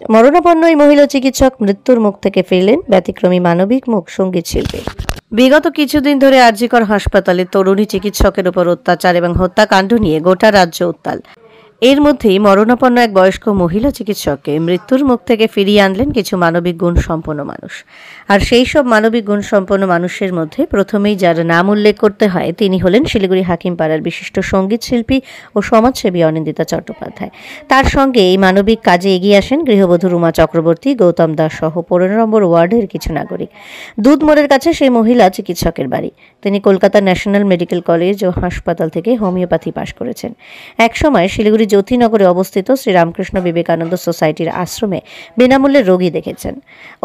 মরণাপন্ন এই মহিলা চিকিৎসক মৃত্যুর মুখ থেকে ফিরলেন ব্যতিক্রমী মানবিক মুখ সংগীত শিল্পী। বিগত কিছুদিন ধরে আরজিকর হাসপাতালে তরুণী চিকিৎসকের উপর অত্যাচার এবং হত্যাকাণ্ড নিয়ে গোটা রাজ্য উত্তাল। এর মধ্যেই মরণাপন্ন এক বয়স্ক মহিলা চিকিৎসককে মৃত্যুর মুখ থেকে ফিরিয়ে আনলেন কিছু মানবিক গুণ সম্পন্ন মানুষ। আর সেই সব মানবিক গুণ সম্পন্ন মানুষের মধ্যে প্রথমেই যার নাম উল্লেখ করতে হয়, তিনি হলেন শিলিগুড়ি হাকিমপাড়ার বিশিষ্ট সংগীত শিল্পী ও সমাজসেবী অনিন্দিতা চট্টোপাধ্যায়। তার সঙ্গে এই মানবিক কাজে এগিয়ে আসেন গৃহবধূ রুমা চক্রবর্তী, গৌতম দাস সহ পনেরো নম্বর ওয়ার্ডের কিছু নাগরিক। দুধমোড়ের কাছে সেই মহিলা চিকিৎসকের বাড়ি। তিনি কলকাতা ন্যাশনাল মেডিকেল কলেজ ও হাসপাতাল থেকে হোমিওপ্যাথি পাশ করেছেন। একসময় শিলিগুড়ি জ্যোতিনগরে অবস্থিত শ্রীরামকৃষ্ণ বিবেকানন্দ সোসাইটির আশ্রমে বিনামূল্যে রোগী দেখেছেন।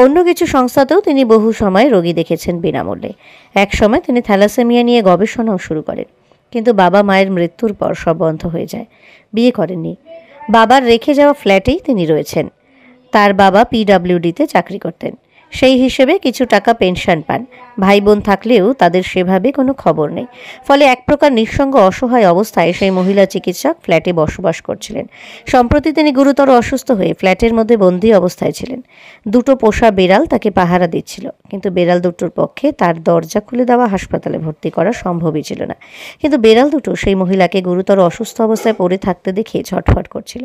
অন্য কিছু সংস্থাতেও তিনি বহু সময় রোগী দেখেছেন বিনামূল্যে। এক সময় তিনি থ্যালাসেমিয়া নিয়ে গবেষণাও শুরু করেন। কিন্তু বাবা মায়ের মৃত্যুর পর সব বন্ধ হয়ে যায়। বিয়ে করেননি। বাবার রেখে যাওয়া ফ্ল্যাটেই তিনি রয়েছেন। তার বাবা পিডাব্লিউডিতে চাকরি করতেন। সেই হিসেবে কিছু টাকা পেনশন পান। ভাই বোন থাকলেও তাদের সেভাবে কোনো খবর নেই। ফলে এক প্রকার নিঃসঙ্গ অসহায় অবস্থায় সেই মহিলা চিকিৎসক ফ্ল্যাটে বসবাস করছিলেন। সম্প্রতি তিনি গুরুতর অসুস্থ হয়ে ফ্ল্যাটের মধ্যে বন্দি অবস্থায় ছিলেন। দুটো পোষা বেড়াল তাকে পাহারা দিচ্ছিল। কিন্তু বেড়াল দুটোর পক্ষে তার দরজা খুলে দেওয়া হাসপাতালে ভর্তি করা সম্ভবই ছিল না। কিন্তু বেড়াল দুটো সেই মহিলাকে গুরুতর অসুস্থ অবস্থায় পড়ে থাকতে দেখে ছটফট করছিল।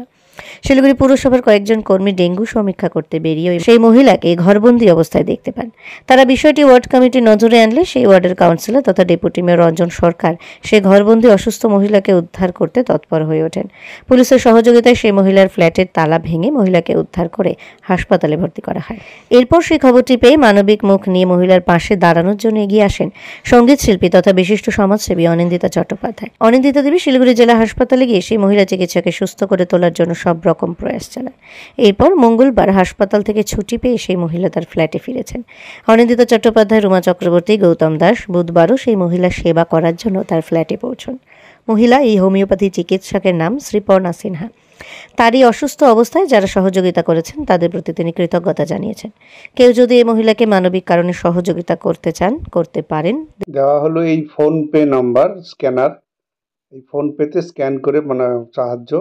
শিলিগুড়ি পুরসভার কয়েকজন কর্মী ডেঙ্গু সমীক্ষা করতে বেরিয়ে সেই মহিলাকে ঘরবন্দি অবস্থায় দেখতে পান। তারা বিষয়টি ওয়ার্ড কমিটির নজরে আনলে সেই ওয়ার্ডের কাউন্সিলর তথা ডেপুটি মেয়র রঞ্জন সরকার সেই ঘরবন্দি অসুস্থ মহিলাকে উদ্ধার করতে তৎপর হয়ে ওঠেন। পুলিশের সহযোগিতায় সেই মহিলার ফ্ল্যাটের তালা ভেঙে মহিলাকে উদ্ধার করে হাসপাতালে ভর্তি করা হয়। এরপর সেই খবরটি পেয়ে মানবিক মুখ নিয়ে মহিলার পাশে দাঁড়ানোর জন্য এগিয়ে আসেন সংগীত শিল্পী তথা বিশিষ্ট সমাজসেবী অনিন্দিতা চট্টোপাধ্যায়। অনিন্দিতা দেবী শিলিগুড়ি জেলা হাসপাতালে গিয়ে সেই মহিলা চিকিৎসাকে সুস্থ করে তোলার জন্য সব রকম প্রয়াস চালান এরপর মঙ্গলবার হাসপাতাল থেকে ছুটি পেয়ে সেই মহিলা তার ফ্ল্যাটে ফিরেছেন। অনিন্দিতা চট্টোপাধ্যায়, রুমা চক্রবর্তী, গৌতম দাস বুধবারও সেই মহিলার সেবা করার জন্য তার ফ্ল্যাটে পৌঁছন। মহিলা এই হোমিওপ্যাথি চিকিৎসকের নাম শ্রীপর্ণা সিনহা। তারই অসুস্থ অবস্থায় যারা সহযোগিতা করেছেন, তাদের প্রতি তিনি কৃতজ্ঞতা জানিয়েছেন। কেউ যদি এই মহিলাকে মানবিক কারণে সহযোগিতা করতে চান, করতে পারেন। দেওয়া হলো এই ফোন পে নাম্বার, স্ক্যানার। এই ফোন পেতে স্ক্যান করে মানে সাহায্য।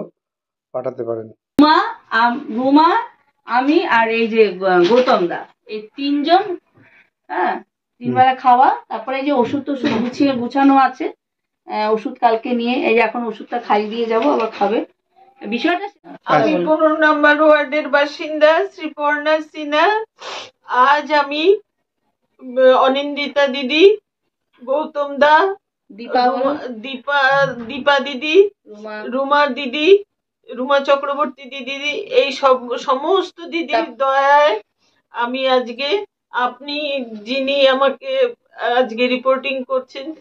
পাঠাতে পারেন। রুমা আম- রুমা আমি আর এই যে গৌতম দা। এই তিনজন হ্যাঁ তিন বেলা খাওয়া। তারপরে এই যে ওষুধ টষুধ গুছিয়ে গুছানো আছে। ওষুধ কালকে নিয়ে এই যে এখন ওষুধটা খাই দিয়ে যাব আবার খাবে। বিষয়টা আমি পনেরো নম্বর ওয়ার্ডের বাসিন্দা শ্রীপর্ণা সিনহা। আজ আমি অনিন্দিতা দিদি গৌতম দা দীপা দীপা দীপা দিদি রুমা। রুমা দিদি রুমা চক্রবর্তী দিদি এই সব সমস্ত দিদির দয়ায় আমি আজকে আপনি যিনি আমাকে আজকে রিপোর্টিং করছেন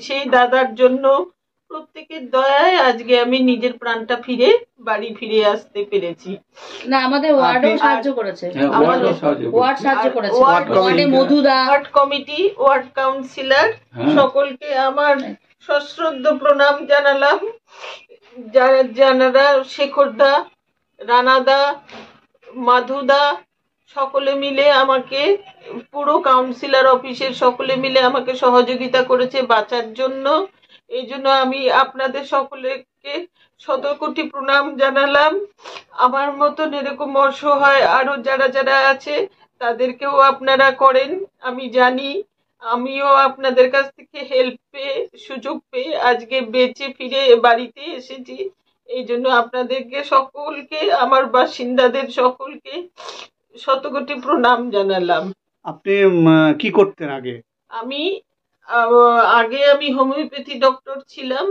সেই দাদার জন্য প্রত্যেকের দয়ায় আজকে আমি নিজের প্রাণটা ফিরে বাড়ি ফিরে আসতে পেরেছি। না আমাদের ওয়ার্ডও সাহায্য করেছে। হ্যাঁ, আমাদের- ওয়ার্ডও সাহায্য করছে। ওয়ার্ড সাহায্য করেছে। ওয়ার্ড কমিটি- মধুদা ওয়ার্ড কমিটি ওয়ার্ড কাউন্সিলর হ্যাঁ। সকলকে আমার সশ্রদ্ধ প্রণাম জানালাম। যারা শেখরদা, রানাদা, মাধুদা, সকলে মিলে আমাকে, পুরো কাউন্সিলর অফিসের সকলে মিলে আমাকে সহযোগিতা করেছে বাঁচার জন্য। এই জন্য আমি আপনাদের সকলেকে শত কোটি প্রণাম জানালাম। আমার মতন এরকম অসহায় আরও যারা যারা আছে, তাদেরকেও আপনারা করেন। আমি জানি আমিও আপনাদের কাছ থেকে হেল্প পেয়ে সুযোগ পেয়ে আজকে বেঁচে ফিরে বাড়িতে এসেছি। এই জন্য আপনাদেরকে সকলকে আমার বাসিন্দাদের সকলকে শতকোটি প্রণাম জানালাম। আপনি কি করতেন আগে? আমি আগে আমি হোমিওপ্যাথি ডক্টর ছিলাম।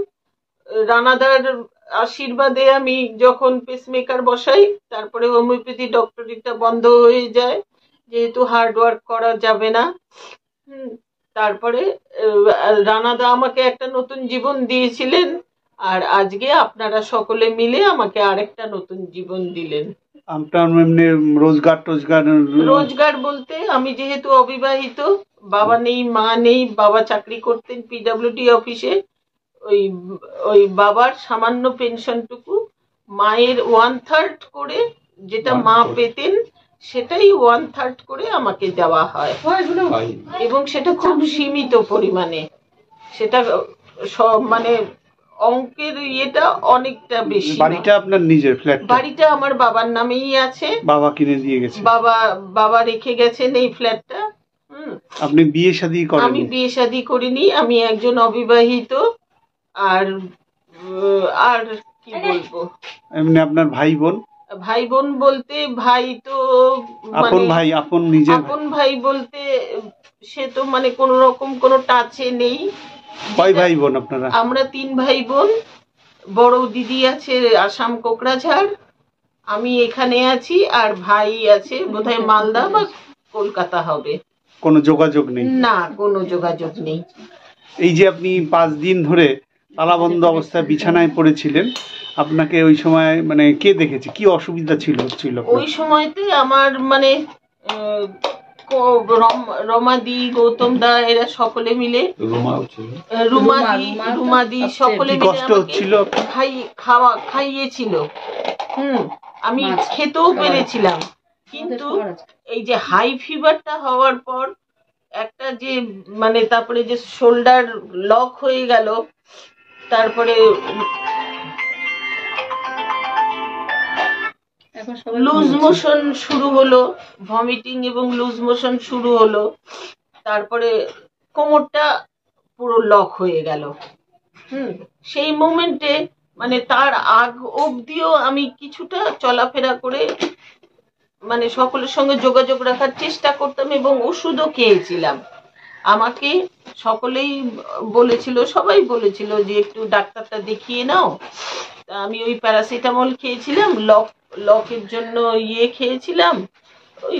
রানাদার আশীর্বাদে আমি যখন পেসমেকার বসাই তারপরে হোমিওপ্যাথি ডক্টরিটা বন্ধ হয়ে যায়। যেহেতু হার্ড ওয়ার্ক করা যাবে না। তারপরে রানাদা আমাকে একটা নতুন জীবন দিয়েছিলেন আর আজকে আপনারা সকলে মিলে আমাকে আরেকটা নতুন জীবন দিলেন। আপনার এমনি রোজগার টোজগার রোজগার বলতে আমি যেহেতু অবিবাহিত বাবা নেই মা নেই বাবা চাকরি করতেন পিডব্লিউডি অফিসে ওই ওই বাবার সামান্য পেনশনটুকু মায়ের ওয়ান থার্ড করে যেটা মা পেতেন সেটাই ওয়ান থার্ড করে আমাকে দেওয়া হয়। হয়। এবং সেটা খুব সীমিত পরিমাণে। সেটা সব মানে অঙ্কের ইয়েটা অনেকটা বেশি। বাড়িটা আপনার নিজের ফ্ল্যাট বাড়িটা আমার বাবার নামেই আছে। বাবা কিনে দিয়ে গেছে? বাবা বাবা রেখে গেছেন এই ফ্ল্যাটটা হুম। আপনি বিয়ে শাদী আমি বিয়ে শাদী করিনি আমি একজন অবিবাহিত। আর আর কি বলব? এমনি আপনার ভাই বোন? ভাই বোন বলতে ভাই তো আপন মানে ভাই আপন ভাই। আপন ভাই বলতে সে তো মানে কোন রকম কোনো টাচে নেই। কয় ভাই বোন আপনারা? আমরা তিন ভাই বোন বড় দিদি আছে আসাম কোকরাঝাড়। আমি এখানে আছি আর ভাই আছে বোধহয় মালদা বা কলকাতা হবে। কোনো যোগাযোগ নেই? না কোনো যোগাযোগ নেই। এই যে আপনি পাঁচ দিন ধরে তালাবন্ধ অবস্থায় বিছানায় পড়েছিলেন। আপনাকে ওই সময় মানে কে দেখেছে? কি অসুবিধা ছিল ছিল ওই সময়তে আমার মানে রমাদি গৌতম দা এরা সকলে মিলে রুমাদি রুমা, রুমা রুমাদি সকলে কষ্ট হচ্ছিল খাই খাওয়া খাইয়েছিল। হুম আমি খেতেও পেরেছিলাম। কিন্তু এই যে হাই ফিভারটা হওয়ার পর একটা যে মানে তারপরে যে শোল্ডার লক হয়ে গেল তারপরে লুজ মোশন শুরু হলো ভমিটিং এবং লুজ মোশন শুরু হলো তারপরে কোমরটা পুরো লক হয়ে গেল। হুম সেই মোমেন্টে মানে তার আগ অবধিও আমি কিছুটা চলাফেরা করে মানে সকলের সঙ্গে যোগাযোগ রাখার চেষ্টা করতাম এবং ওষুধও খেয়েছিলাম। আমাকে সকলেই বলেছিল সবাই বলেছিল যে একটু ডাক্তারটা দেখিয়ে নাও। আমি ওই প্যারাসিটামল খেয়েছিলাম লক লকের জন্য ইয়ে খেয়েছিলাম। ওই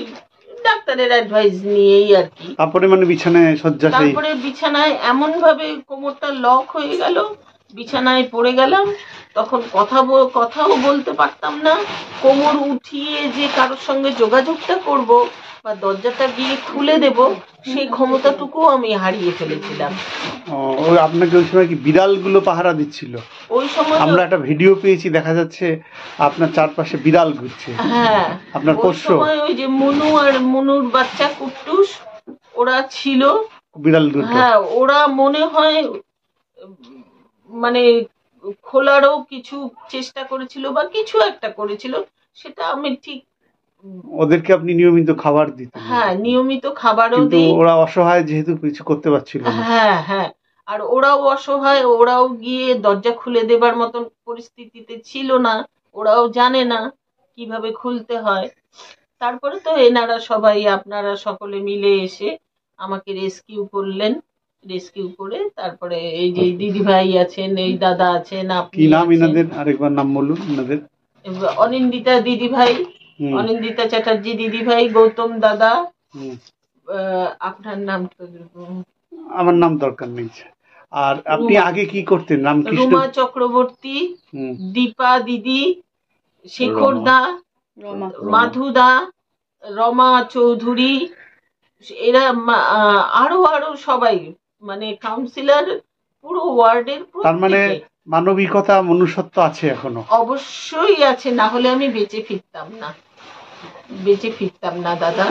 ডাক্তারের অ্যাডভাইস নিয়েই আর কি। তারপরে মানে বিছানায় শয্যাশায়ী তারপরে বিছানায় এমন ভাবে কোমরটা লক হয়ে গেল বিছানায় পড়ে গেলাম। তখন কথা কথাও বলতে পারতাম না। কোমর উঠিয়ে যে কারোর সঙ্গে যোগাযোগটা করব বা দরজাটা গিয়ে খুলে দেব সেই ক্ষমতাটুকু আমি হারিয়ে ফেলেছিলাম। ও, ওই আপনাকে ওই সময় কি বিড়ালগুলো পাহারা দিচ্ছিল? ওই সময় আমরা একটা ভিডিও পেয়েছি দেখা যাচ্ছে আপনার চারপাশে বিড়াল ঘুরছে। হ্যাঁ। আপনার পোষ্য। ওই যে মনু আর মনুর বাচ্চা কুট্টুস ওরা ছিল। বিড়াল দুটো। হ্যাঁ ওরা মনে হয় মানে খোলারও কিছু চেষ্টা করেছিল বা কিছু একটা করেছিল সেটা আমি ঠিক ওদেরকে আপনি নিয়মিত খাবার দিতেন। হ্যাঁ নিয়মিত খাবারও দিই। ওরা অসহায় যেহেতু কিছু করতে পারছিল না। হ্যাঁ হ্যাঁ। আর ওরাও অসহায় ওরাও গিয়ে দরজা খুলে দেবার মতন পরিস্থিতিতে ছিল না। ওরাও জানে না কীভাবে খুলতে হয়। তারপরে তো এনারা সবাই আপনারা সকলে মিলে এসে আমাকে রেস্কিউ করলেন। রেস্কিউ করে তারপরে এই যে দিদি ভাই আছেন এই দাদা আছেন আপনি কি নাম। ইনাদের আরেকবার নাম বলুন এবার অনিন্দিতা দিদি ভাই অনিন্দিতা চ্যাটার্জি দিদি ভাই গৌতম দাদা আপনার নাম তো আমার নাম দরকার নেই। আর আপনি আগে কি করতেন? রামকৃষ্ণ রুমা চক্রবর্তী দীপা দিদি শেখর দা মাধু দা রমা চৌধুরী এরা আরও আরও সবাই মানে কাউন্সিলর পুরো ওয়ার্ডের তার মানে মানবিকতা মনুষ্যত্ব আছে এখনও। অবশ্যই আছে না হলে আমি বেঁচে ফিরতাম না। বেঁচে ফিরতাম না, দাদা।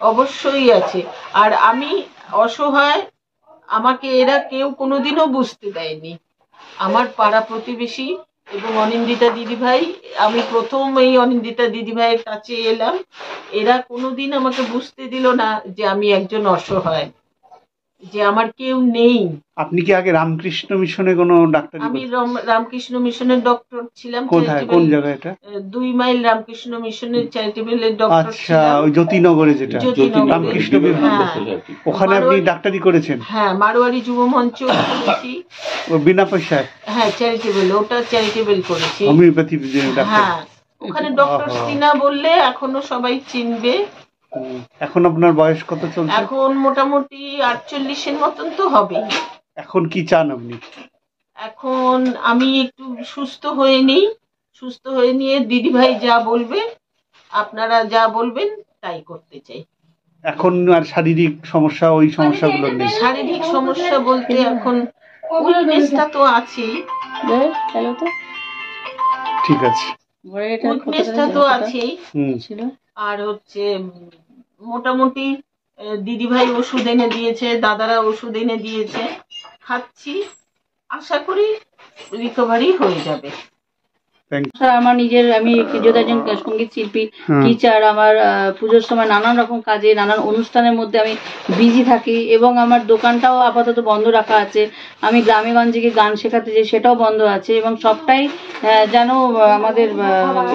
অবশ্যই আছে। আর আমি অসহায়, আমাকে এরা কেউ কোনোদিনও বুঝতে দেয়নি। আমার পাড়া প্রতিবেশী এবং অনিন্দিতা দিদিভাই, আমি প্রথম এই অনিন্দিতা দিদিভাইয়ের কাছে এলাম। এরা কোনোদিন আমাকে বুঝতে দিল না যে আমি একজন অসহায়। যে আমার কেউ নেই। আপনি কি আগে রামকৃষ্ণ মিশনে কোনো ডাক্তারি আমি রামকৃষ্ণ মিশনের ডক্টর ছিলাম কোথায়? কোন জায়গায় এটা? দুই মাইল রামকৃষ্ণ মিশনের চ্যারিটেবল ডক্টর আচ্ছা ওই জ্যোতিনগরে যেটা। রামকৃষ্ণ হ্যাঁ। ওখানে আপনি ডাক্তারি করেছেন? হ্যাঁ মারোয়ারি যুব মঞ্চ করেছি। ও বিনা পয়সায় হ্যাঁ চ্যারিটেবল ওটা চ্যারিটেবল করেছি। হোমিওপ্যাথি ডাক্তার। হ্যাঁ ওখানে ডক্টর। সিনা বললে এখনও সবাই চিনবে। এখন আপনার বয়স কত চলছে? এখন মোটামুটি আটচল্লিশের মতন তো হবে। এখন কি চান আপনি? এখন আমি একটু সুস্থ হয়ে নিই। সুস্থ হয়ে নিয়ে দিদিভাই যা বলবে আপনারা যা বলবেন তাই করতে চাই। এখন আর শারীরিক সমস্যা ওই সমস্যাগুলো নেই? শারীরিক সমস্যা বলতে এখন উইকনেসটা তো আছেই। ঠিক আছে। উইকনেসটা তো আছেই। হুম। ছিল? আর হচ্ছে মোটামুটি দিদিভাই ওষুধ এনে দিয়েছে, দাদারা ওষুধ এনে দিয়েছে। খাচ্ছি। আশা করি রিকভারি হয়ে যাবে। আমার নিজের আমি যেহেতু একজন সংগীত শিল্পী হ্যাঁ। টিচার আমার পুজোর সময় নানান রকম কাজে নানান অনুষ্ঠানের মধ্যে আমি বিজি থাকি এবং আমার দোকানটাও আপাতত বন্ধ রাখা আছে। আমি গ্রামে গঞ্জে গিয়ে গান শেখাতে যাই সেটাও বন্ধ আছে এবং সবটাই যেন আমাদের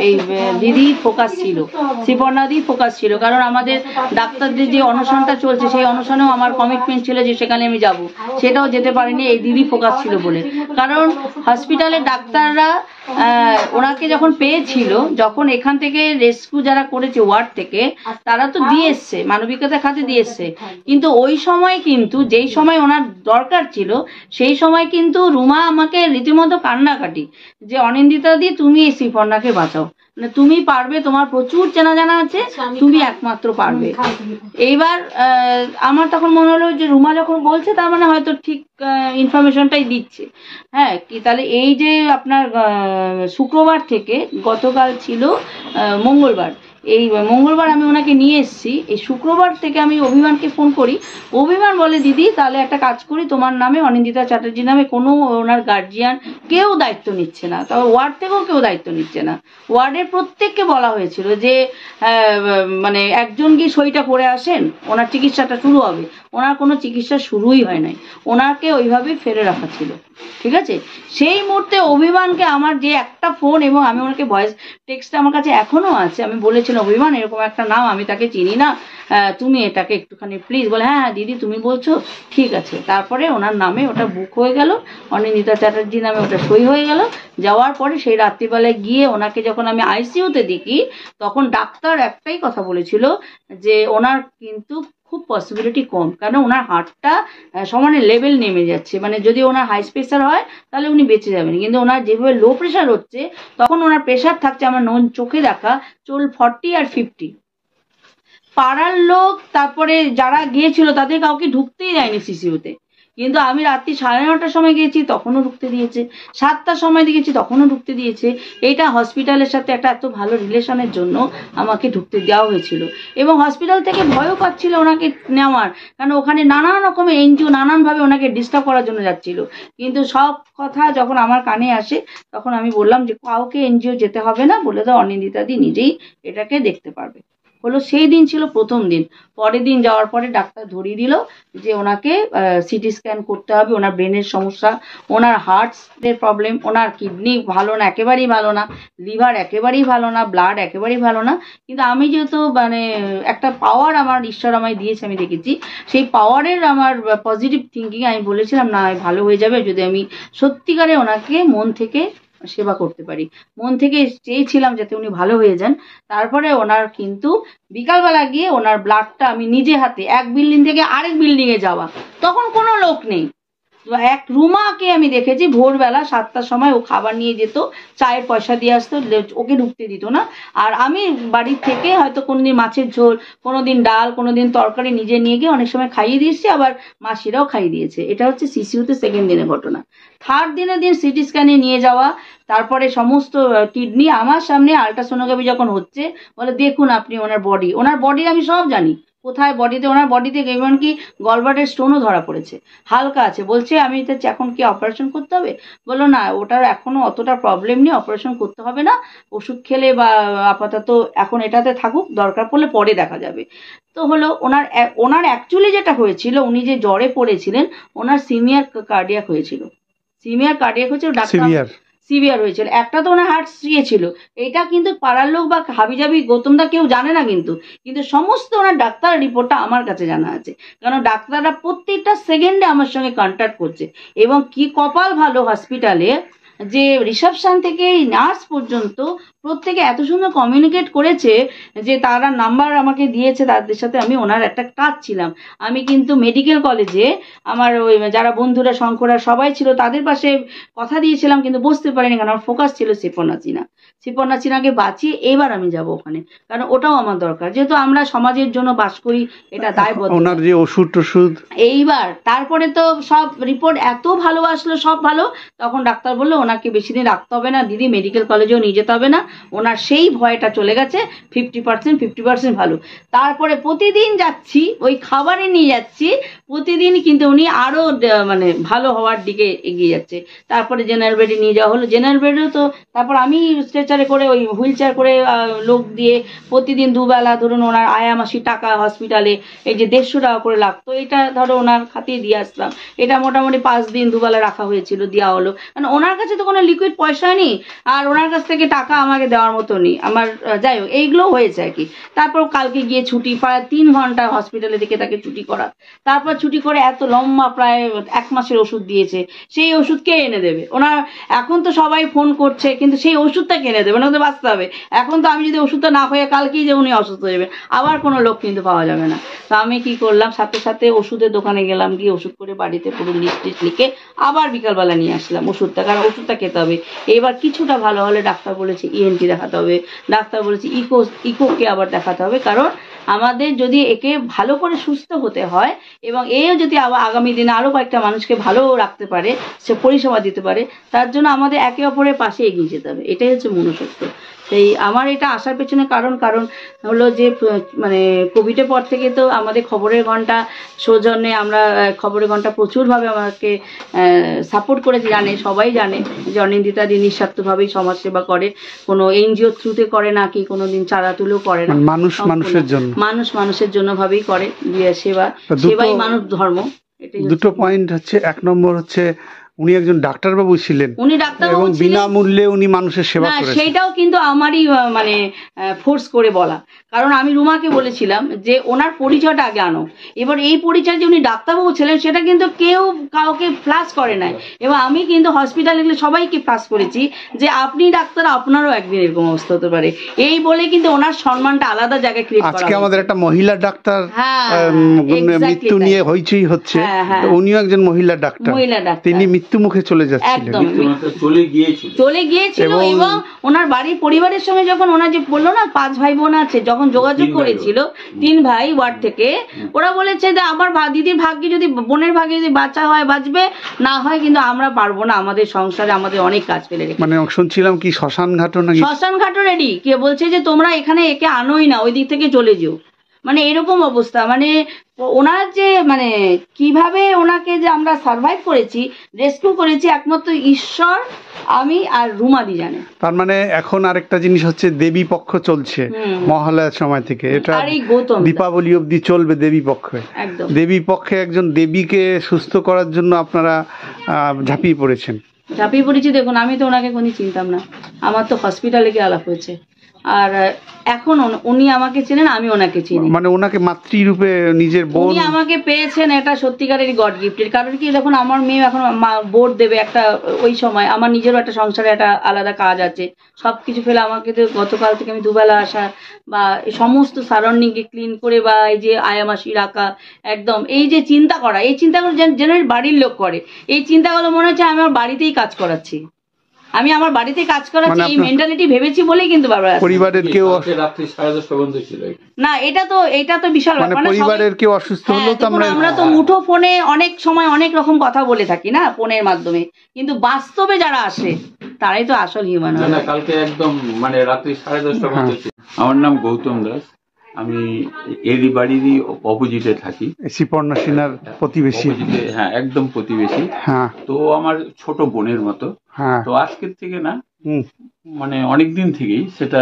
এই দিদি ফোকাস ছিল। শ্রীপর্ণাদি ফোকাস ছিল কারণ আমাদের ডাক্তারদের যে অনশনটা চলছে সেই অনশনেও আমার কমিটমেন্ট ছিল যে সেখানে আমি যাব। সেটাও যেতে পারিনি এই দিদি ফোকাস ছিল বলে। কারণ হসপিটালের ডাক্তাররা ওনাকে যখন পেয়েছিল, যখন এখান থেকে রেস্কিউ যারা করেছে ওয়ার্ড থেকে, তারা তো দিয়ে এসছে, মানবিকতা খাতে দিয়ে এসছে। কিন্তু ওই সময় কিন্তু, যেই সময় ওনার দরকার ছিল, সেই সময় কিন্তু রুমা আমাকে রীতিমতো কান্নাকাটি, যে অনিন্দিতা দিয়ে তুমি এই শ্রীপর্ণাকে বাঁচাও। মানে তুমি পারবে তোমার প্রচুর চেনা জানা আছে তুমি একমাত্র পারবে। এইবার আহ, আমার তখন মনে হলো যে রুমা যখন বলছে তার মানে হয়তো ঠিক ইনফরমেশনটাই দিচ্ছে। হ্যাঁ কি তাহলে এই যে আপনার শুক্রবার থেকে গতকাল ছিল মঙ্গলবার এই মঙ্গলবার আমি ওনাকে নিয়ে এসেছি। এই শুক্রবার থেকে আমি অভিমানকে ফোন করি। অভিমান বলে, দিদি, তাহলে একটা কাজ করি, তোমার নামে অনিন্দিতা চ্যাটার্জি নামে কোনো ওনার গার্জিয়ান কেউ দায়িত্ব নিচ্ছে না। তবে ওয়ার্ড থেকেও কেউ দায়িত্ব নিচ্ছে না। ওয়ার্ডের প্রত্যেককে বলা হয়েছিল যে মানে একজন গিয়ে সইটা করে আসেন? ওনার চিকিৎসাটা শুরু হবে। ওনার কোনো চিকিৎসা শুরুই হয় নাই। ওনাকে ওইভাবেই ফেলে রাখা ছিল। ঠিক আছে? সেই মুহূর্তে অভিমানকে আমার যে একটা ফোন এবং আমি ওনাকে ভয়েস টেক্সট আমার কাছে এখনও আছে, আমি বলেছিলাম, অভিমান, এরকম একটা নাম, আমি তাকে চিনি না। তুমি এটাকে একটুখানি প্লিজ বলে হ্যাঁ হ্যাঁ দিদি, তুমি বলছো, ঠিক আছে। তারপরে ওনার নামে ওটা বুক হয়ে গেল, অনিন্দিতা চ্যাটার্জি নামে ওটা সই হয়ে গেল। যাওয়ার পরে সেই রাত্রিবেলায় গিয়ে ওনাকে যখন আমি আইসিইউতে দেখি, তখন ডাক্তার একটাই কথা বলেছিল যে, ওনার কিন্তু খুব পসিবিলিটি কম। কেন ওনার হার্টটা সমানে লেভেল নেমে যাচ্ছে। মানে যদি ওনার হাই প্রেশার হয়, তাহলে উনি বেঁচে যাবেন। কিন্তু ওনার যেভাবে লো প্রেশার হচ্ছে, তখন ওনার প্রেশার থাকছে আমার নন চোখে দেখা, চল ফর্টি আর ফিফটি পাড়ার লোক, তারপরে যারা গিয়েছিল, তাদের কাউকে ঢুকতেই দেয়নি সিসিউতে কিন্তু আমি রাত্রি সাড়ে নটার সময় গিয়েছি, তখনও ঢুকতে দিয়েছে। সাতটার সময় দিয়েছি তখনও ঢুকতে দিয়েছে। এটা হসপিটালের সাথে একটা এত ভালো রিলেশনের জন্য আমাকে ঢুকতে দেওয়া হয়েছিল। এবং হসপিটাল থেকে ভয়ও পাচ্ছিল ওনাকে নেওয়ার, কারণ ওখানে নানান রকমের এনজিও নানানভাবে ওনাকে ডিস্টার্ব করার জন্য যাচ্ছিল। কিন্তু সব কথা যখন আমার কানে আসে, তখন আমি বললাম যে, কাউকে এনজিও যেতে হবে না, বলে দাও অনিন্দিতাদি নিজেই এটাকে দেখতে পারবে। হলো সেই দিন ছিল প্রথম দিন। পরের দিন যাওয়ার পরে ডাক্তার ধরিয়ে দিল যে ওনাকে সিটি স্ক্যান করতে হবে, ওনার ব্রেনের সমস্যা, ওনার হার্টের প্রবলেম ওনার কিডনি ভালো না, একেবারেই ভালো না লিভার একেবারেই ভালো না ব্লাড একেবারেই ভালো না। কিন্তু আমি যেহেতু মানে একটা পাওয়ার আমার ঈশ্বর আমায় দিয়েছে, আমি দেখেছি, সেই পাওয়ারের আমার পজিটিভ থিঙ্কিং আমি বলেছিলাম, না, ভালো হয়ে যাবে যদি আমি সত্যিকারে ওনাকে মন থেকে সেবা করতে পারি। মন থেকে চেয়েছিলাম যাতে উনি ভালো হয়ে যান। তারপরে ওনার কিন্তু বিকালবেলা গিয়ে ওনার ব্লাডটা আমি নিজে হাতে এক বিল্ডিং থেকে আরেক বিল্ডিং এ যাওয়া। তখন কোনো লোক নেই। এক রুমাকে আমি দেখেছি, ভোরবেলা সাতটার সময় ও খাবার নিয়ে যেত, চায়ের পয়সা দিয়ে আসতো ওকে ঢুকতে দিত না। আর আমি বাড়ির থেকে হয়তো কোনোদিন মাছের ঝোল কোনোদিন ডাল কোনোদিন তরকারি নিজে নিয়ে গিয়ে অনেক সময় খাইয়ে দিয়েছি আবার মাসিরাও খাইয়ে দিয়েছে এটা হচ্ছে সিসিউতে সেকেন্ড দিনের ঘটনা। থার্ড দিনের দিন সিটি স্ক্যানে নিয়ে যাওয়া, তারপরে সমস্ত কিডনি আমার সামনে আলট্রাসোনোগ্রাফি যখন হচ্ছে, বলে দেখুন আপনি ওনার বডি। ওনার বডি আমি সব জানি। কোথায় বডিতে ওনার বডিতে এমনকি গলবাটের স্টোনও ধরা পড়েছে। হালকা আছে। বলছে, আমি তো এখন কি অপারেশন করতে হবে? বলল, না, ওটার এখনও অতটা প্রবলেম নেই অপারেশন করতে হবে না। ওষুধ খেলে বা আপাতত এখন এটাতে থাকুক, দরকার পড়লে পরে দেখা যাবে। তো হলো, ওনার ওনার অ্যাকচুয়ালি যেটা হয়েছিল, উনি যে জ্বরে পড়েছিলেন, ওনার সিমিয়ার কার্ডিয়াক হয়েছিল। সিমিয়ার কার্ডিয়াক হয়েছিল, ডাক্তার সিভিয়ার হয়েছিল। একটা তো ওনার হার্ট শুয়ে ছিল। এটা কিন্তু পাড়ার লোক বা হাবিজাবি গৌতমদা কেউ জানে না কিন্তু। কিন্তু সমস্ত ওনার ডাক্তার রিপোর্টটা আমার কাছে জানা আছে। কেন ডাক্তাররা প্রত্যেকটা সেকেন্ডে আমার সঙ্গে কন্ট্যাক্ট করছে। এবং কি কপাল ভালো হসপিটালে যে রিসেপশন থেকে এই নার্স পর্যন্ত প্রত্যেকে এত সুন্দর কমিউনিকেট করেছে যে তারা নাম্বার আমাকে দিয়েছে তাদের সাথে আমি ওনার একটা কাজ ছিলাম। আমি কিন্তু মেডিকেল কলেজে আমার ওই যারা বন্ধুরা শঙ্করা সবাই ছিল তাদের পাশে কথা দিয়েছিলাম কিন্তু বসতে পারিনি কারণ আমার ফোকাস ছিল সিপর্ণা চিনা। সিপর্ণা চিনাকে বাঁচিয়ে এবার আমি যাব ওখানে কারণ ওটাও আমার দরকার। যেহেতু আমরা সমাজের জন্য বাস করি এটা দায়বদ্ধ। ওনার যে ওষুধ টষুধ এইবার তারপরে তো সব রিপোর্ট এত ভালো আসলো সব ভালো তখন ডাক্তার বলল ওনাকে বেশি দিন রাখতে হবে না। দিদি মেডিকেল কলেজেও নিয়ে যেতে হবে না। ওনার সেই ভয়টা চলে গেছে। ফিফটি পার্সেন্ট ফিফটি পার্সেন্ট ভালো। তারপরে প্রতিদিন যাচ্ছি, ওই খাবারে নিয়ে যাচ্ছি। প্রতিদিন কিন্তু উনি আরও মানে ভালো হওয়ার দিকে এগিয়ে যাচ্ছে। তারপরে জেনারেল বেডে নিয়ে যাওয়া হলো। জেনারেল বেডেও তো, তারপর আমি স্ট্রেচারে করে, ওই হুইল চেয়ার করে লোক দিয়ে প্রতিদিন দুবেলা ধরুন ওনার আয়ামাসি টাকা হসপিটালে এই যে দেড়শো টাকা করে লাগতো। এটা ধরো ওনার খাতিয়ে দিয়ে আসলাম। এটা মোটামুটি পাঁচ দিন দুবেলা রাখা হয়েছিল, দেওয়া হলো। কারণ ওনার কাছে তো কোনো লিকুইড পয়সা নেই, আর ওনার কাছ থেকে টাকা আমাকে দেওয়ার মতো নেই। আমার যাই হোক, এইগুলো হয়েছে আর কি। তারপর কালকে গিয়ে ছুটি, প্রায় তিন ঘণ্টা হসপিটালে থেকে তাকে ছুটি করা। তারপর ছুটি করে এত লম্বা, প্রায় এক মাসের ওষুধ দিয়েছে। সেই ওষুধ কে এনে দেবে? ওনার, এখন তো সবাই ফোন করছে, কিন্তু সেই ওষুধটা কে এনে দেবে? ওনাকে বাঁচতে হবে। এখন তো আমি যদি ওষুধটা না হয়ে কালকেই যে উনি অসুস্থ হয়ে যাবে। আবার কোনো লোক কিন্তু পাওয়া যাবে না। তো আমি কি করলাম? সাথে সাথে ওষুধের দোকানে গেলাম, গিয়ে ওষুধ করে বাড়িতে পুরো লিস্ট লিখে আবার বিকালবেলা নিয়ে আসলাম ওষুধটা। কারণ ওষুধটা খেতে হবে। এবার কিছুটা ভালো হলে ডাক্তার বলেছে ইএনটি দেখাতে হবে। ডাক্তার বলেছে ইকো ইকোকে আবার দেখাতে হবে। কারণ আমাদের যদি একে ভালো করে সুস্থ হতে হয় এবং এও যদি আবার আগামী দিনে আরও কয়েকটা মানুষকে ভালো রাখতে পারে, সে পরিষেবা দিতে পারে, তার জন্য আমাদের একে অপরের পাশে এগিয়ে যেতে হবে। এটাই হচ্ছে মনুষ্যত্ব সেই আমার এটা আসার পেছনে কারণ কারণ হলো যে মানে কোভিডের পর থেকে তো আমাদের খবরের ঘণ্টা সৌজন্যে আমরা খবরের ঘণ্টা প্রচুরভাবে আমাকে সাপোর্ট করে জানে সবাই জানে যে অনিন্দিতা দি নিঃস্বার্থভাবেই সমাজসেবা করে কোনো এনজিও থ্রুতে করে না কি কোনো দিন চাঁদা তুলেও করে না। মানে মানুষ মানুষের জন্য। মানুষ মানুষের জন্য ভাবেই করে সেবা। সেবাই মানুষ ধর্ম দুটো পয়েন্ট হচ্ছে এক নম্বর হচ্ছে উনি একজন ডাক্তারবাবু ছিলেন। উনি ডাক্তারবাবু এবং বিনামূল্যে উনি মানুষের সেবা না করেছেন। সেইটাও কিন্তু আমারই মানে ফোর্স করে বলা। কারণ আমি রুমাকে বলেছিলাম যে ওনার পরিচয়টা আগে আনো। এবার এই পরিচয় যে উনি ডাক্তারবাবু ছিলেন সেটা কিন্তু কেউ কাউকে ফ্লাশ করে নাই। এবং আমি কিন্তু হসপিটালে গেলে সবাইকে ফ্লাশ করেছি যে আপনি ডাক্তার আপনারও একদিন এরকম অবস্থা হতে পারে। এই বলে কিন্তু ওনার সম্মানটা আলাদা জায়গায় ক্রিয়েট করা আজকে আমাদের একটা মহিলা ডাক্তার হ্যাঁ, মৃত্যু নিয়ে হইচই হচ্ছে। হ্যাঁ, হ্যাঁ। উনিও একজন মহিলা ডাক্তার। মহিলা ডাক্তার। তিনি মৃত্যু মুখে চলে একদম। চলে গিয়েছিল। চলে গিয়েছিল এবং- ওনার বাড়ির পরিবারের সঙ্গে যখন ওনার যে বলল না পাঁচ ভাই বোন আছে যখন যোগাযোগ করেছিল তিন ভাই ওয়ার্ড থেকে ওরা বলেছে যে আমার ভা- দিদির ভাগ্যে যদি বোনের ভাগ্যে যদি বাচ্চা হয় বাঁচবে না হয় কিন্তু আমরা পারব না আমাদের সংসারে আমাদের অনেক কাজ ফেলে রেখে মানে শুনছিলাম কি শ্মশান ঘাটও নাকি? শ্মশান ঘাটও রেডি কে বলছে যে তোমরা এখানে একে আনোই না ওই দিক থেকে চলে যেও। মানে এরকম অবস্থা। মানে ওনার যে মানে কীভাবে ওনাকে যে আমরা সার্ভাইভ করেছি রেস্কিউ করেছি একমাত্র ঈশ্বর আমি আর রুমাদি জানে। তার মানে এখন আরেকটা জিনিস হচ্ছে দেবী পক্ষ চলছে মহালয়ার সময় থেকে। এটা দীপাবলি অবধি চলবে দেবী পক্ষে। একদম। দেবী পক্ষে একজন দেবীকে সুস্থ করার জন্য আপনারা ঝাঁপিয়ে পড়েছেন। ঝাঁপিয়ে পড়েছি দেখুন আমি তো ওনাকে কোনো চিনতাম না। আমার তো হসপিটালে গিয়ে আলাপ হয়েছে। আর এখন উনি আমাকে চেনেন আমি ওনাকে চিনি। মানে ওনাকে মাতৃরূপে নিজের বোন উনি আমাকে পেয়েছেন এটা সত্যিকারের গড গিফটের কারণ কি দেখুন আমার মেয়ে এখন বোর্ড দেবে একটা ওই সময়। আমার নিজেরও একটা সংসারে একটা আলাদা কাজ আছে। সব কিছু ফেলে আমাকে তো গতকাল থেকে আমি দুবেলা আসা বা সমস্ত সারাউন্ডিংকে ক্লিন করে বা এই যে আয়ামাসি রাখা একদম। এই যে চিন্তা করা এই চিন্তাগুলো জেনারেল বাড়ির লোক করে। এই চিন্তাগুলো মনে হচ্ছে আমি আমার বাড়িতেই কাজ করাচ্ছি। আমি আমার বাড়িতে কাজ করাচ্ছি মানে এই মেন্টালিটি ভেবেছি বলেই কিন্তু বারবার আসছি। পরিবারের কেউ রাত্রি সাড়ে দশটা পর্যন্ত ছিল না এটা তো এটা তো বিশাল মানে ব্যাপার পরিবারের কেউ অসুস্থ হ্যাঁ, হলেও তো আমরা আমরা তো মুঠো ফোনে অনেক সময় অনেক রকম কথা বলে থাকি না ফোনের মাধ্যমে। কিন্তু বাস্তবে যারা আসে তারাই তো আসল হিউম্যান না কালকে একদম মানে রাত্রি সাড়ে দশটা পর্যন্ত ছিল। আমার নাম গৌতম দাস। আমি এরই বাড়িরই অপোজিটে থাকি। শিপর্ণা সিনহার প্রতিবেশী। হ্যাঁ একদম প্রতিবেশী। হ্যাঁ। তো আমার ছোট বোনের মতো। হ্যাঁ। তো আজকের থেকে না মানে অনেক দিন থেকেই সেটা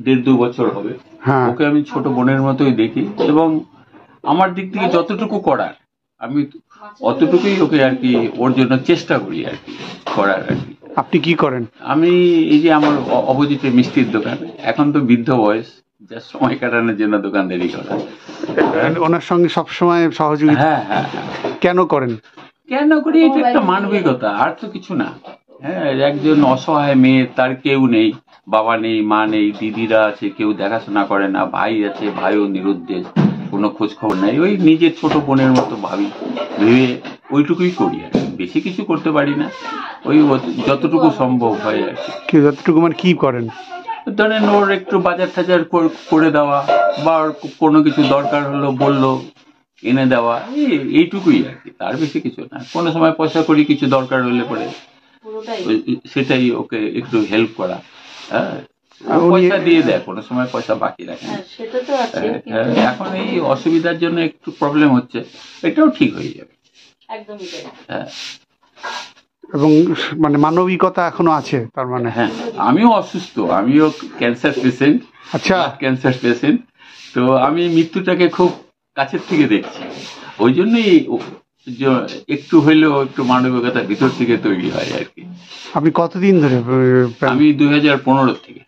দেড় দু বছর হবে। হ্যাঁ। ওকে আমি ছোট বোনের মতোই দেখি এবং আমার দিক থেকে যতটুকু করার আমি অতটুকুই ওকে আর কি ওর জন্য চেষ্টা করি আর কি করার আর কি। আপনি কি করেন? আমি এই যে আমার অপোজিটে মিষ্টির দোকান এখন তো বৃদ্ধ বয়স। সময় কাটানোর জন্য দোকানদারি করা। ওনার সঙ্গে সবসময় সহযোগিতা হ্যাঁ হ্যাঁ হ্যাঁ। কেন করেন? কেন করি? এটা একটা মানবিকতা আর তো কিছু না। হ্যাঁ একজন অসহায় মেয়ে তার কেউ নেই। বাবা নেই মা নেই দিদিরা আছে কেউ দেখাশোনা করে না ভাই আছে ভাইও নিরুদ্দেশ কোনো খোঁজ খবর নাই। ওই নিজের ছোট বোনের মতো ভাবি ভেবে ওইটুকুই করি আর কি। বেশি কিছু করতে পারি না। ওই যতটুকু সম্ভব হয় আর কি। কি যতটুকু মানে কি করেন? ধরেন ওর একটু বাজার টাজার কর- করে দেওয়া বা ওর কোনো কিছু দরকার হলো বলল এনে দেওয়া এই এইটুকুই আর কি তার বেশি কিছু না। কোনো সময় পয়সা করি কিছু দরকার হলে পরে সেটাই ওকে একটু হেল্প করা। হ্যাঁ পয়সা দিয়ে দেয় কোনো সময় পয়সা বাকি রাখে হ্যাঁ সেটা তো আছে হ্যাঁ, কিন্তু হ্যাঁ, এখন এই অসুবিধার জন্য একটু প্রবলেম হচ্ছে এটাও ঠিক হয়ে যাবে। একদমই হ্যাঁ। এবং মানে মানবিকতা এখনও আছে তার মানে? হ্যাঁ আমিও অসুস্থ আমিও ক্যান্সার পেশেন্ট আচ্ছা। Cancer patient. তো আমি মৃত্যুটাকে খুব কাছের থেকে দেখছি। ওই জন্যই যে- একটু হইলেও একটু মানবিকতা ভিতর থেকে তৈরি হয় আর কি। আপনি কতদিন ধরে আমি দুই হাজার পনেরো থেকে।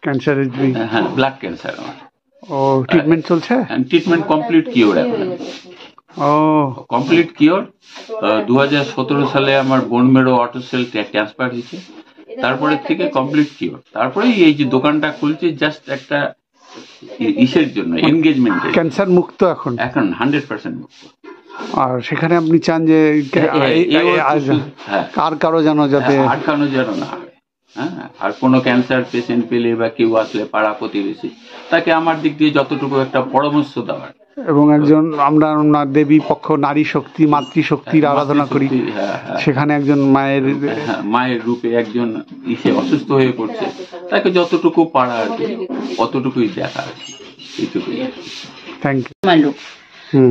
ক্যান্সারের হ্যাঁ ব্লাড ক্যান্সার আমার। ও ট্রিটমেন্ট চলছে? ট্রিটমেন্ট কমপ্লিট কিওর এখন। ও। কমপ্লিট কিওর দু হাজার সতেরো সালে আমার বোন মেরো অটোসেল ট্রান্সফার হয়েছে। তারপরে থেকে কমপ্লিট কিওর তারপরে এই যে দোকানটা খুলছে জাস্ট একটা ইসের জন্য এনগেজমেন্ট ক্যান্সার মুক্ত এখন? এখন হান্ড্রেড পার্সেন্ট মুক্ত। আর সেখানে আপনি চান যে এই- এই- হ্যাঁ। আর কারও যেন যাতে হ্যাঁ, আটকানো যেন না হয়। হ্যাঁ আর কোনো ক্যান্সার পেশেন্ট পেলে বা কেউ আসলে পাড়া প্রতিবেশী তাকে আমার দিক দিয়ে যতটুকু একটা পরামর্শ দেওয়ার এবং একজন আমরা ওনার দেবী পক্ষ নারী শক্তি মাতৃশক্তির আরাধনা করি। হ্যাঁ হ্যাঁ। সেখানে একজন মায়ের হ্যাঁ, মায়ের রূপে একজন ইসে অসুস্থ হয়ে পড়ছে। তাকে যতটুকু পারা আর কি অতটুকুই দেখা আর কি। এইটুকুই। Thank you.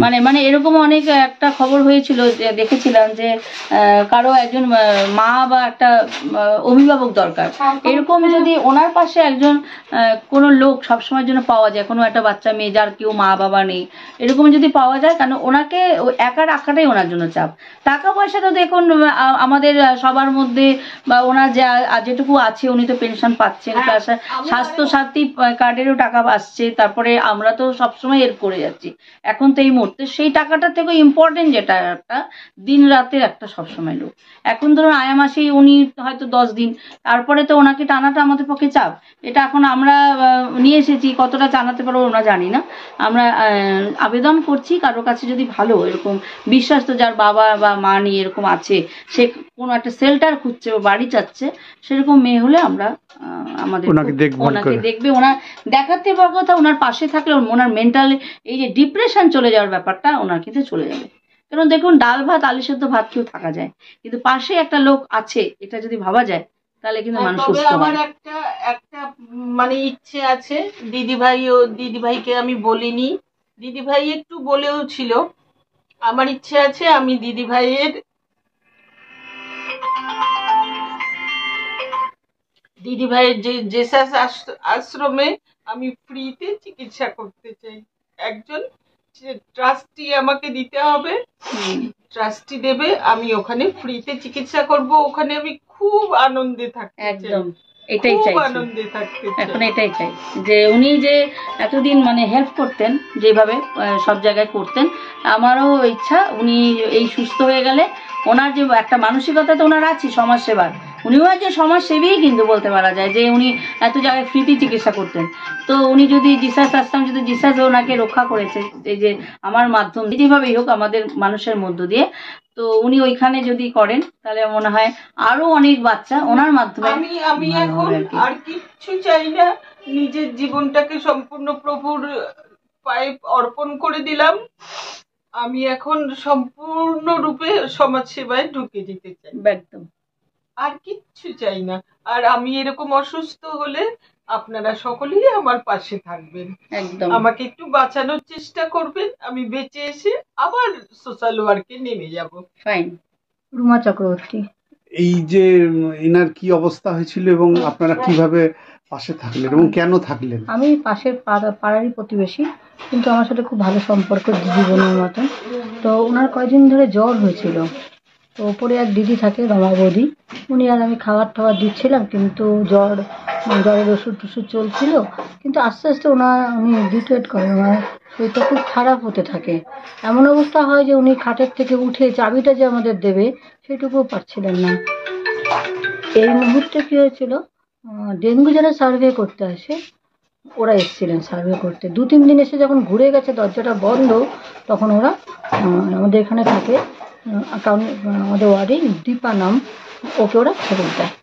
মানে মানে এরকম অনেক একটা খবর হয়েছিল যে দেখেছিলাম যে আহ, কারও একজন মা বা একটা অভিভাবক দরকার। এরকম যদি ওনার পাশে একজন কোনো লোক সবসময়ের জন্য পাওয়া যায় কোনো একটা বাচ্চা মেয়ে যার কেউ মা বাবা নেই এরকম যদি পাওয়া যায় কেন ওনাকে একা রাখাটাই ওনার জন্য চাপ। টাকা পয়সা তো দেখুন আমাদের সবার মধ্যে বা ওনার যে যেটুকু আছে উনি তো পেনশন পাচ্ছেন প্লাস স্বাস্থ্য সাথী কার্ডেরও টাকা আসছে তারপরে আমরা তো সবসময় এর করে যাচ্ছি। এখন তো এই মুহূর্তে সেই টাকাটা থেকে ইম্পর্টেন্ট যেটা একটা দিন রাতের একটা সবসময় লোক। এখন ধরুন আয়া মাসে উনি হয়তো দশ দিন তারপরে তো ওনাকে টানাটা আমাদের পক্ষে চাপ। এটা এখন আমরা নিয়ে এসেছি কতটা জানাতে পারব ওনা জানি না। আমরা আবেদন করছি কারোর কাছে যদি ভালো এরকম বিশ্বাস তো যার বাবা বা মা নিয়ে এরকম আছে সে কোনো একটা শেল্টার খুঁজছে বা বাড়ি চাচ্ছে সেরকম মেয়ে হলে আমরা আমাদের ওনাকে। দেখবে ওনার দেখাতে পাওয়ার কথা ওনার পাশে থাকলে ওনার মেন্টাল এই যে ডিপ্রেশন চলে যাওয়ার ব্যাপারটা ওনার কিন্তু চলে যাবে। কারণ দেখুন ডাল ভাত আলু সেদ্ধ ভাত খেয়েও থাকা যায়। কিন্তু পাশে একটা লোক আছে এটা যদি ভাবা যায় তাহলে কিন্তু মানুষ তবে আমার একটা একটা মানে ইচ্ছে আছে। দিদি ভাই ও দিদি ভাইকে আমি বলিনি। দিদি ভাই একটু বলেও ছিল আমার ইচ্ছে আছে আমি দিদি ভাইয়ের দিদি ভাইয়ের যে জেসাস আশ্রমে আমি ফ্রিতে চিকিৎসা করতে চাই। একজন ট্রাস্টি আমাকে দিতে হবে। ট্রাস্টি দেবে আমি ওখানে ফ্রিতে চিকিৎসা করব ওখানে আমি খুব আনন্দে থাকতে একদম এটাই চাই আনন্দে থাকতে এখন এটাই চাই যে উনি যে এতদিন মানে হেল্প করতেন যেভাবে সব জায়গায় করতেন আমারও ইচ্ছা উনি এই সুস্থ হয়ে গেলে ওনার যে একটা মানসিকতা তো ওনার আছে সমাজ সেবার উনিও একজন সমাজসেবী কিন্তু বলতে পারা যায় যে উনি এত জায়গায় ফ্রিতে চিকিৎসা করতেন। তো উনি যদি জিসাস আসতাম যদি জিসাস ওনাকে রক্ষা করেছে এই যে আমার মাধ্যম যেভাবেই হোক আমাদের মানুষের মধ্য দিয়ে তো উনি ওইখানে যদি করেন তাহলে মনে হয় আরও অনেক বাচ্চা ওনার মাধ্যমে আমি আমি এখন আর কি। আর কিচ্ছু চাই না। নিজের জীবনটাকে সম্পূর্ণ প্রভুর পায়ে অর্পণ করে দিলাম। আমি এখন সম্পূর্ণ রূপে সমাজ সেবায় ঢুকে যেতে চাই। একদম। আর কিচ্ছু চাই না। আর আমি এরকম অসুস্থ হলে আপনারা সকলেই আমার পাশে থাকবেন। একদম। আমাকে একটু বাঁচানোর চেষ্টা করবেন। আমি বেঁচে এসে আবার সোশ্যাল ওয়ার্কে নেমে যাব। ফাইন রুমা চক্রবর্তী। এই যে এনার কি অবস্থা হয়েছিল এবং আপনারা কীভাবে পাশে থাকলেন এবং কেন থাকলেন? আমি পাশের পাড়া পাড়ারই প্রতিবেশী। কিন্তু আমার সাথে খুব ভালো সম্পর্ক দিদি বোনের মতন তো ওনার কয়দিন ধরে জ্বর হয়েছিল। তো ওপরে এক দিদি থাকে রমা বৌদি। উনি আর আমি খাবার টাবার দিচ্ছিলাম, কিন্তু জ্বর, জ্বরের ওষুধ টষুধ চলছিল। কিন্তু আস্তে আস্তে ওনার উনি ডিটেট করেন। ওনার শরীরটা খুব খারাপ হতে থাকে। এমন অবস্থা হয় যে উনি খাটের থেকে উঠে চাবিটা যে আমাদের দেবে, সেটুকুও পারছিলেন না। এই মুহূর্তে কি হয়েছিল ডেঙ্গু যারা সার্ভে করতে আসে ওরা এসেছিলেন সার্ভে করতে। দু তিন দিন এসে যখন ঘুরে গেছে, দরজাটা বন্ধ, তখন ওরা আমাদের এখানে থাকে অ্যাকাউন্ট আমাদের ওয়ার্ডে দীপা নাম, ওকে ওরা খবর দেয়।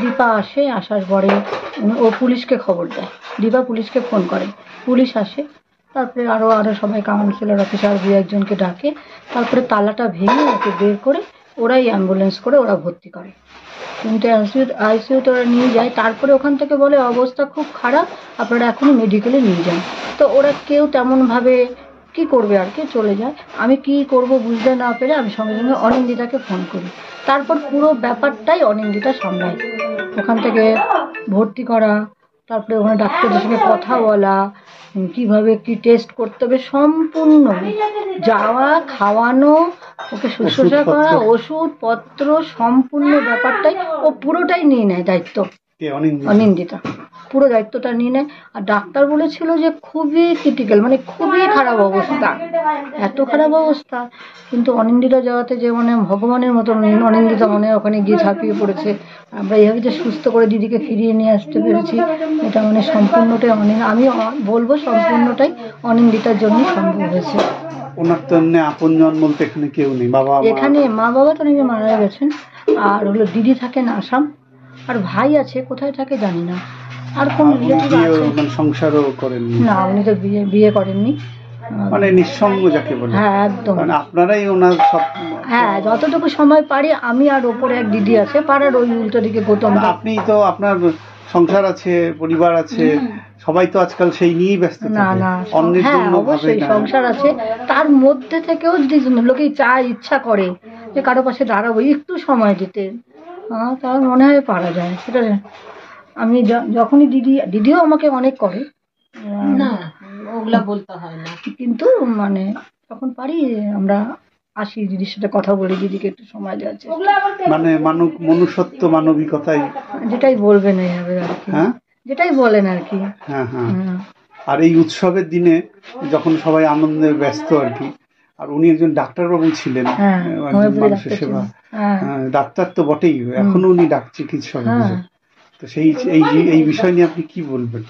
দীপা আসে, আসার পরে ও পুলিশকে খবর দেয়। দীপা পুলিশকে ফোন করে। পুলিশ আসে, তারপরে আরও আরও সবাই কাউন্সিলর অফিসার দু একজনকে ডাকে। তারপরে তালাটা ভেঙে ওকে বের করে ওরাই অ্যাম্বুলেন্স করে ওরা ভর্তি করে। কিন্তু আইসিউ আইসিউতে ওরা নিয়ে যায়। তারপরে ওখান থেকে বলে, অবস্থা খুব খারাপ, আপনারা এখনই মেডিকেলে নিয়ে যান। তো ওরা কেউ তেমনভাবে কি করবে আর কি, চলে যায়। আমি কি করব বুঝতে না পেরে আমি সঙ্গে সঙ্গে অনিন্দিতাকে ফোন করি। তারপর পুরো ব্যাপারটাই অনিন্দিতা সামলায়। ওখান থেকে ভর্তি করা তারপরে ওখানে ডাক্তারদের সঙ্গে কথা বলা কীভাবে কি টেস্ট করতে হবে সম্পূর্ণ। যাওয়া খাওয়ানো ওকে শুশ্রূষা করা ওষুধপত্র সম্পূর্ণ ব্যাপারটাই ও পুরোটাই নিয়ে নেয় দায়িত্ব। অনিন্দিতা। পুরো দায়িত্বটা নিয়ে নেয়। আর ডাক্তার বলেছিল যে খুবই ক্রিটিক্যাল মানে খুবই খারাপ অবস্থা। এত খারাপ অবস্থা। কিন্তু অনিন্দিতা যাওয়াতে যে মানে ভগবানের মতো অনিন্দিতা মনে ওখানে গিয়ে ঝাঁপিয়ে পড়েছে। আমরা এইভাবে যে সুস্থ করে দিদিকে ফিরিয়ে নিয়ে আসতে পেরেছি এটা মানে সম্পূর্ণটাই অনিন আমি বলব সম্পূর্ণটাই অনিন্দিতার জন্যই সম্ভব হয়েছে। ওনার তো আপনজন বলতে এখানে কেউ নেই বাবা মা এখানে মা বাবা তো নিজে মারা গেছেন। আর হলো দিদি থাকেন আসাম। আর ভাই আছে কোথায় থাকে জানি না। আর কোন মানে সংসারও করেননি? না উনি তো বিয়ে বিয়ে করেননি। মানে নিঃসঙ্গ যাকে বলে। হ্যাঁ একদম। মানে আপনারাই ওনার সব হ্যাঁ যতটুকু সময় পারি আমি আর ওপরে এক দিদি আছে পাড়ার ওই উল্টো দিকে গৌতম আপনি তো আপনার সংসার আছে পরিবার আছে সবাই তো আজকাল সেই নিয়েই ব্যস্ত না না হ্যাঁ অবশ্যই সংসার আছে। তার মধ্যে থেকেও যদি লোকে চায় ইচ্ছা করে যে কারও পাশে দাঁড়াবো একটু সময় দিতে। আহ, তার মনে হয় পারা যায়। সেটা আমি যখনই দিদি দিদিও আমাকে অনেক করে। না ওগুলা বলতে হয় না। কিন্তু মানে তখন পারি আমরা আসি দিদির সাথে কথা বলি দিদিকে একটু সময় চেষ্টা মানে মানব মনুষ্যত্ব মানবিকতাই যেটাই বলবেন এইভাবে আর কি। হ্যাঁ? যেটাই বলেন আর কি। হ্যাঁ হ্যাঁ। হ্যাঁ। আর এই উৎসবের দিনে যখন সবাই আনন্দে ব্যস্ত আর কি আর উনি একজন ডাক্তারবাবু ছিলেন। হ্যাঁ, মানুষের সেবা। হ্যাঁ। হ্যাঁ, ডাক্তার তো বটেই এখনও উনি ডাক চিকিৎসক। তো সেই এই এই বিষয় নিয়ে আপনি কি বলবেন?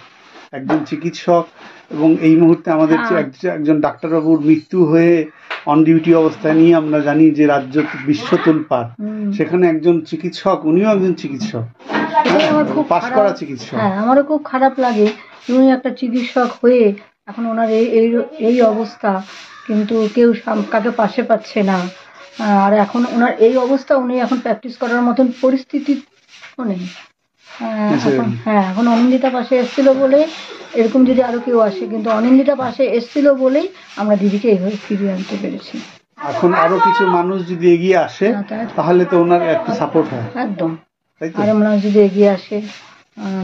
একজন চিকিৎসক এবং এই মুহূর্তে আমাদের একজন ডাক্তারবাবুর মৃত্যু হয়ে অন ডিউটি অবস্থায় নিয়ে আমরা জানি যে রাজ্য বিশ্ব তোলপার। সেখানে একজন চিকিৎসক উনিও একজন চিকিৎসক। পাশ করা চিকিৎসক। হ্যাঁ আমারও খুব খারাপ লাগে উনি একটা চিকিৎসক হয়ে এখন ওনার এই এই এই অবস্থা কিন্তু কেউ কাকে পাশে পাচ্ছে না। আর এখন ওনার এই অবস্থা উনি এখন প্র্যাকটিস করার মতন পরিস্থিতি নেই। হ্যাঁ এখন অনিন্দিতা পাশে এসেছিল বলে এরকম যদি আরও কেউ আসে কিন্তু অনিন্দিতা পাশে এসেছিল বলেই আমরা দিদিকে এইভাবে ফিরিয়ে আনতে পেরেছি। এখন আরও কিছু মানুষ যদি এগিয়ে আসে হ্যাঁ, তাহলে তো ওনার একটা সাপোর্ট হয়। একদম। আরও মানুষ যদি এগিয়ে আসে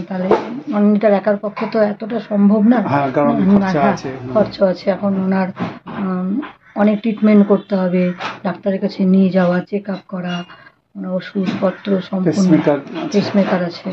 তাহলে অনিন্দিতার একার পক্ষে তো এতটা সম্ভব না। খরচ কারণ খরচা হ্যাঁ, আছে। এখন ওনার অনেক ট্রিটমেন্ট করতে হবে। ডাক্তারের কাছে নিয়ে যাওয়া চেক আপ করা ওষুধপত্র সম্পূর্ণ পেসমেকার আছে।